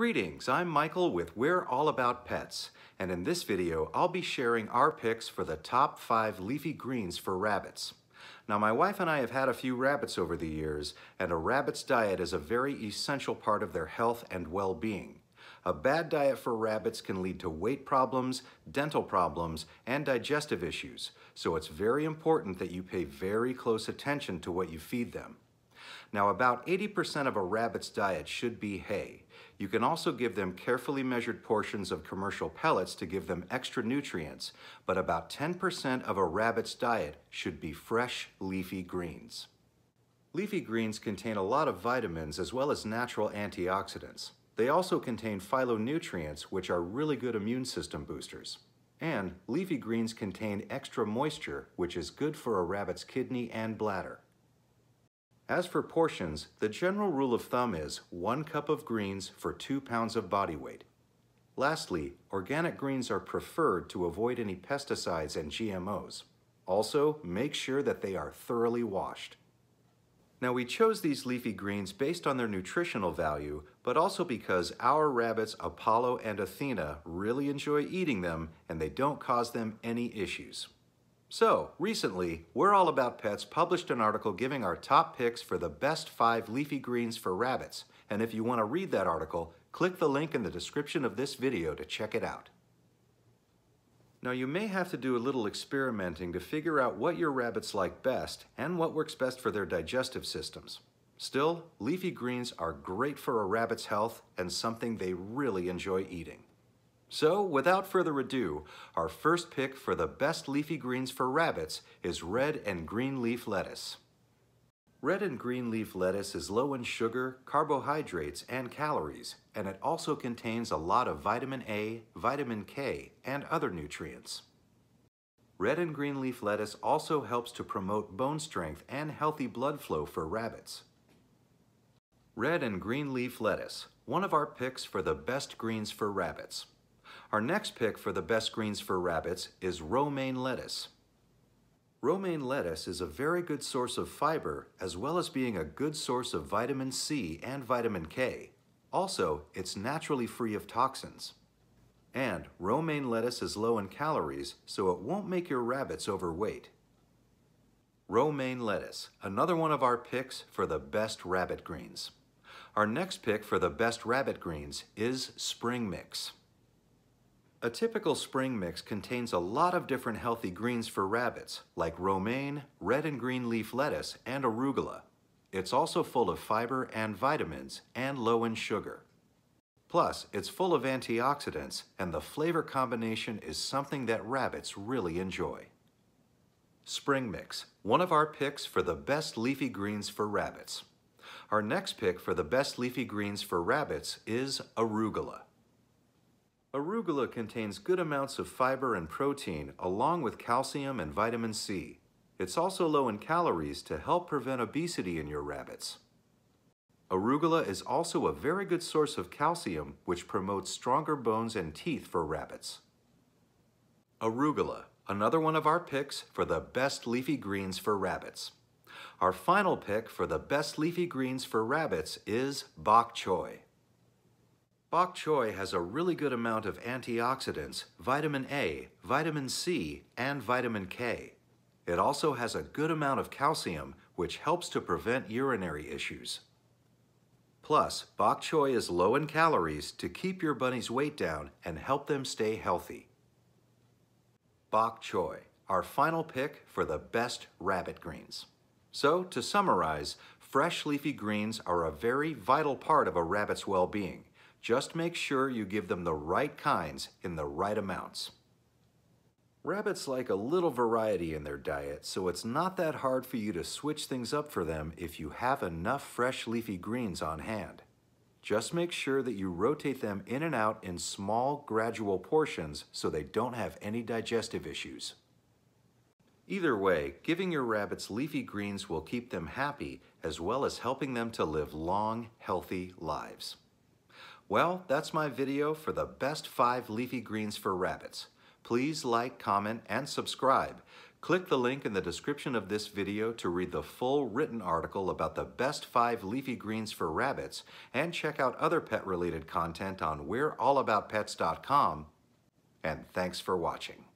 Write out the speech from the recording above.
Greetings, I'm Michael with We're All About Pets, and in this video I'll be sharing our picks for the top 5 leafy greens for rabbits. Now my wife and I have had a few rabbits over the years, and a rabbit's diet is a very essential part of their health and well-being. A bad diet for rabbits can lead to weight problems, dental problems, and digestive issues, so it's very important that you pay very close attention to what you feed them. Now about 80% of a rabbit's diet should be hay, you can also give them carefully measured portions of commercial pellets to give them extra nutrients, but about 10% of a rabbit's diet should be fresh leafy greens. Leafy greens contain a lot of vitamins as well as natural antioxidants. They also contain phytonutrients, which are really good immune system boosters. And leafy greens contain extra moisture, which is good for a rabbit's kidney and bladder. As for portions, the general rule of thumb is one cup of greens for two pounds of body weight. Lastly, organic greens are preferred to avoid any pesticides and GMOs. Also, make sure that they are thoroughly washed. Now we chose these leafy greens based on their nutritional value, but also because our rabbits Apollo and Athena really enjoy eating them and they don't cause them any issues. So, recently, We're All About Pets published an article giving our top picks for the best five leafy greens for rabbits. And if you want to read that article, click the link in the description of this video to check it out. Now you may have to do a little experimenting to figure out what your rabbits like best and what works best for their digestive systems. Still, leafy greens are great for a rabbit's health and something they really enjoy eating. So, without further ado, our first pick for the best leafy greens for rabbits is red and green leaf lettuce. Red and green leaf lettuce is low in sugar, carbohydrates, and calories, and it also contains a lot of vitamin A, vitamin K, and other nutrients. Red and green leaf lettuce also helps to promote bone strength and healthy blood flow for rabbits. Red and green leaf lettuce, one of our picks for the best greens for rabbits. Our next pick for the best greens for rabbits is romaine lettuce. Romaine lettuce is a very good source of fiber as well as being a good source of vitamin C and vitamin K. Also, it's naturally free of toxins. And romaine lettuce is low in calories, so it won't make your rabbits overweight. Romaine lettuce, another one of our picks for the best rabbit greens. Our next pick for the best rabbit greens is spring mix. A typical spring mix contains a lot of different healthy greens for rabbits, like romaine, red and green leaf lettuce, and arugula. It's also full of fiber and vitamins, and low in sugar. Plus, it's full of antioxidants, and the flavor combination is something that rabbits really enjoy. Spring Mix, one of our picks for the best leafy greens for rabbits. Our next pick for the best leafy greens for rabbits is arugula. Arugula contains good amounts of fiber and protein along with calcium and vitamin C. It's also low in calories to help prevent obesity in your rabbits. Arugula is also a very good source of calcium which promotes stronger bones and teeth for rabbits. Arugula, another one of our picks for the best leafy greens for rabbits. Our final pick for the best leafy greens for rabbits is bok choy. Bok choy has a really good amount of antioxidants, vitamin A, vitamin C, and vitamin K. It also has a good amount of calcium, which helps to prevent urinary issues. Plus, bok choy is low in calories to keep your bunny's weight down and help them stay healthy. Bok choy, our final pick for the best rabbit greens. So, to summarize, fresh leafy greens are a very vital part of a rabbit's well-being. Just make sure you give them the right kinds in the right amounts. Rabbits like a little variety in their diet, so it's not that hard for you to switch things up for them if you have enough fresh leafy greens on hand. Just make sure that you rotate them in and out in small, gradual portions so they don't have any digestive issues. Either way, giving your rabbits leafy greens will keep them happy as well as helping them to live long, healthy lives. Well, that's my video for the best five leafy greens for rabbits. Please like, comment, and subscribe. Click the link in the description of this video to read the full written article about the best five leafy greens for rabbits and check out other pet-related content on we'reallaboutpets.com. And thanks for watching.